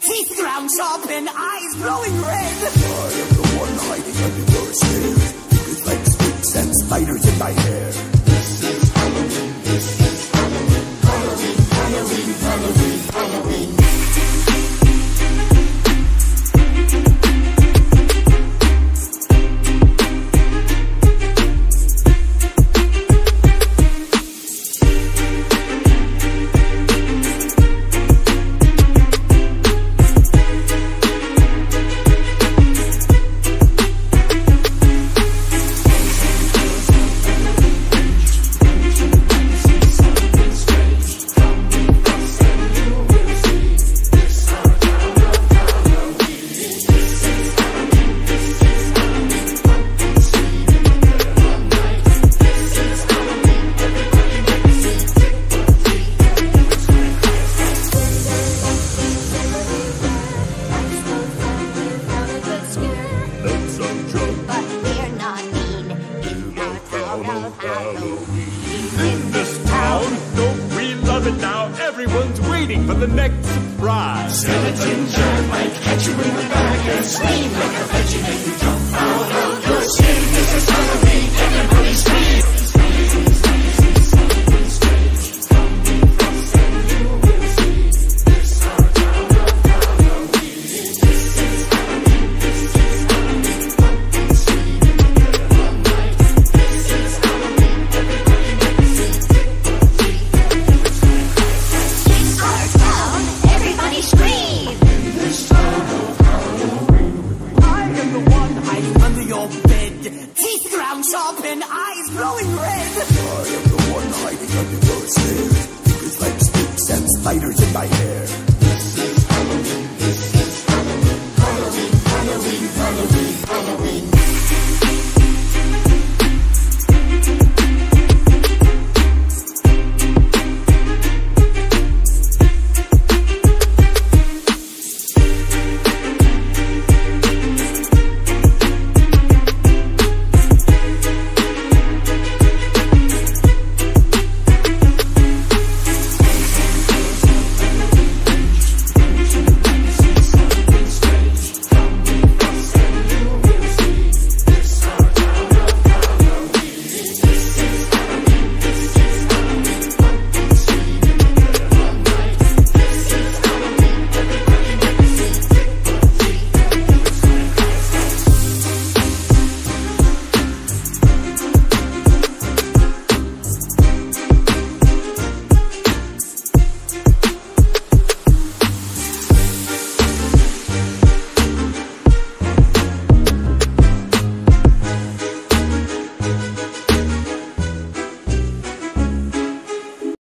teeth ground sharp and eyes glowing red. I am the one hiding under your stairs, with like snakes and spiders in my hair. in this town. Don't we love it now? Everyone's waiting for the next surprise. Skeleton Jack might catch you in the back and scream like a